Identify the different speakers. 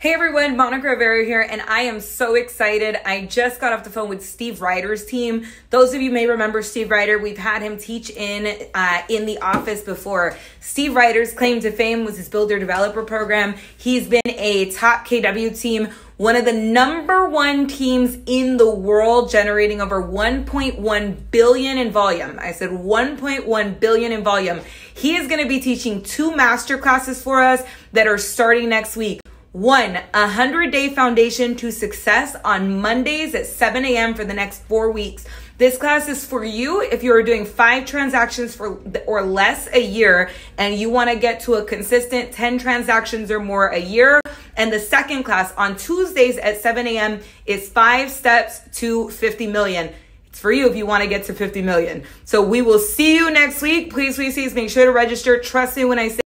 Speaker 1: Hey everyone, Monica Rivera here, and I am so excited. I just got off the phone with Steve Rider's team. Those of you may remember Steve Rider. We've had him teach in uh, in the office before. Steve Rider's claim to fame was his builder developer program. He's been a top KW team, one of the number one teams in the world, generating over 1.1 billion in volume. I said 1.1 billion in volume. He is going to be teaching two master classes for us that are starting next week. One, a 100 day foundation to success on Mondays at 7 a.m. for the next four weeks. This class is for you if you're doing five transactions for or less a year and you want to get to a consistent 10 transactions or more a year. And the second class on Tuesdays at 7 a.m. is five steps to 50 million. It's for you if you want to get to 50 million. So we will see you next week. Please, please, please make sure to register. Trust me when I say